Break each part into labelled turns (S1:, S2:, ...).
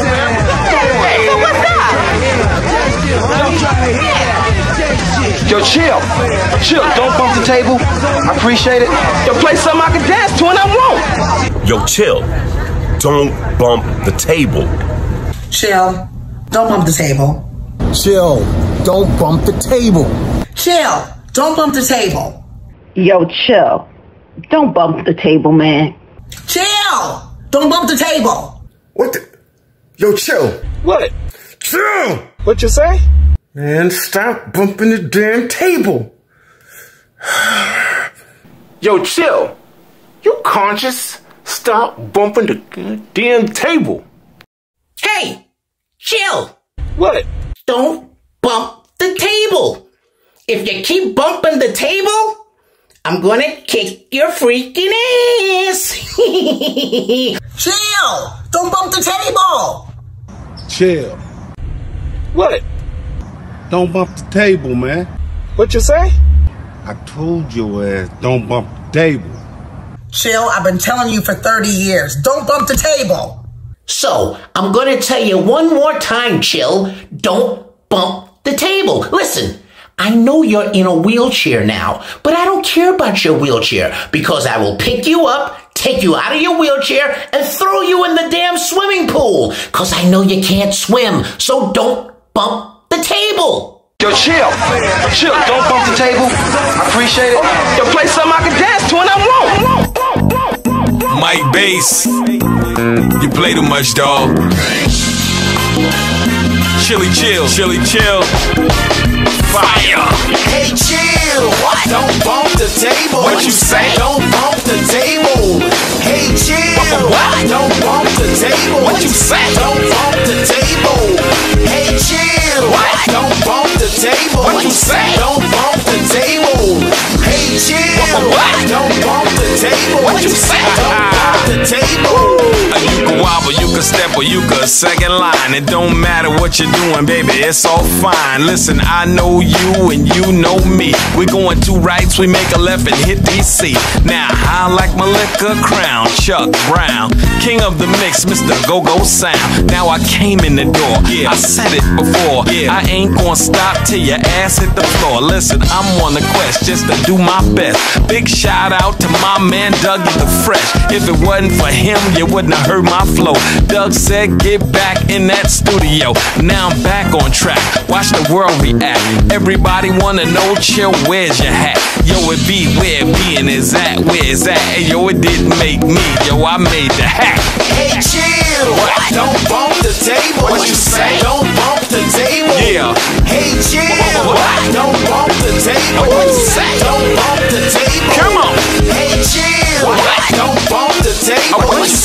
S1: Hey, so what's up?
S2: Yo, chill. Chill. Don't bump the table. I appreciate it. Yo, play something I can dance to and I won't.
S3: Yo, chill. Don't bump the table.
S4: Chill. Don't bump the table.
S5: Chill. Don't bump the table.
S4: Chill. Don't bump the table.
S1: Yo, chill. Don't bump the table, man.
S4: Chill. Don't bump the table.
S6: What the? Yo, chill.
S2: What?
S6: Chill.
S2: What you say?
S6: Man, stop bumping the damn table. Yo, chill. You conscious? Stop bumping the damn table.
S4: Hey, chill.
S2: What?
S4: Don't bump the table. If you keep bumping the table, I'm gonna kick your freaking ass. chill. Don't bump the table.
S7: Chill.
S2: What?
S7: Don't bump the table, man.
S2: What you say?
S7: I told your ass uh, don't bump the table.
S4: Chill, I've been telling you for 30 years. Don't bump the table.
S8: So, I'm gonna tell you one more time, Chill. Don't bump the table. Listen, I know you're in a wheelchair now, but I don't care about your wheelchair because I will pick you up, take you out of your wheelchair, and throw you in the damn swimming pool. Cause I know you can't swim, so don't bump the table.
S2: Yo, chill. Chill. Don't bump the table. I appreciate it. Yo, play something I can dance to and I won't.
S9: Mike Bass. You play too much, dog. Chili chill, chili chill. Fire.
S10: Hey, chill. Table.
S9: What you say?
S10: Don't bump the table.
S9: You can wobble, you can step, or you can second line. It don't matter what you're doing, baby, it's all fine. Listen, I know you and you know me. We going two rights, we make a left and hit DC. Now, I like my liquor crown, Chuck Brown, king of the mix, Mr. Go Go Sound. Now I came in the door, yeah. I said it before. Yeah. I ain't gonna stop till your ass hit the floor. Listen, I'm on the quest just to do my best. Big shout out to my man Dougie the Fresh. If it wasn't for him, you wouldn't have heard my flow. Doug said, get back in that studio. Now I'm back on track. Watch the world react. Everybody wanna know, chill, where's your hat? Yo, it be where being is at, where is that? Hey, yo, it didn't make me, yo, I made the hat.
S10: Hey, chill.
S9: What?
S10: Don't bump the table.
S9: What you say?
S10: Don't bump the table.
S9: Yeah.
S10: Hey, chill.
S9: What?
S10: Don't bump the table.
S9: What you say?
S10: Don't bump the table.
S9: Come on.
S10: Hey, chill.
S9: What?
S10: Don't bump the table.
S9: What you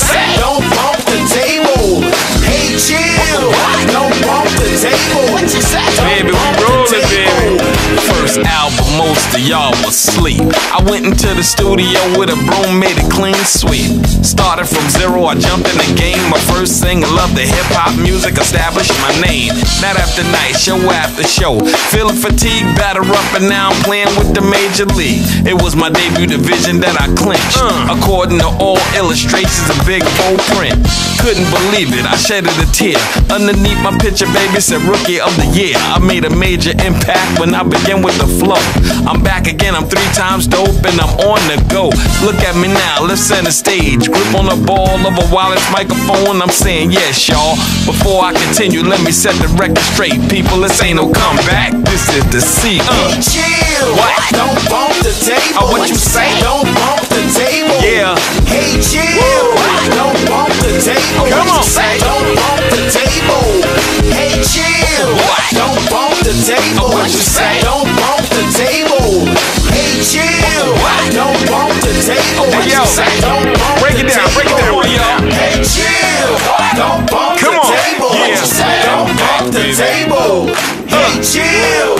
S9: y'all was asleep. I went into the studio with a broom, made a clean sweep. Started from zero, I jumped in the game. My first single, love the hip hop music, established my name. Night after night, show after show. Feeling fatigued, batter up, and now I'm playing with the major league. It was my debut division that I clinched. Uh. According to all illustrations, a big bold print. Couldn't believe it, I shedded a tear. Underneath my picture, baby said Rookie of the Year. I made a major impact when I began with the flow. I'm back again, I'm three times dope, and I'm on the go. Look at me now, let's center stage. Grip on the ball of a wireless microphone, I'm saying yes, y'all. Before I continue, let me set the record straight. People, this ain't no comeback, this is the seat.
S10: Hey,
S9: Uh.
S10: chill.
S9: What?
S10: Don't bump the table.
S9: Uh, what you say?
S10: Don't bump the table.
S9: Yeah.
S10: Hey, chill. Don't bump the table.
S9: Come
S10: What
S9: on.
S10: you say? Don't bump the table. Hey, chill.
S9: What?
S10: Don't bump the table.
S9: Uh, what you say? gentil.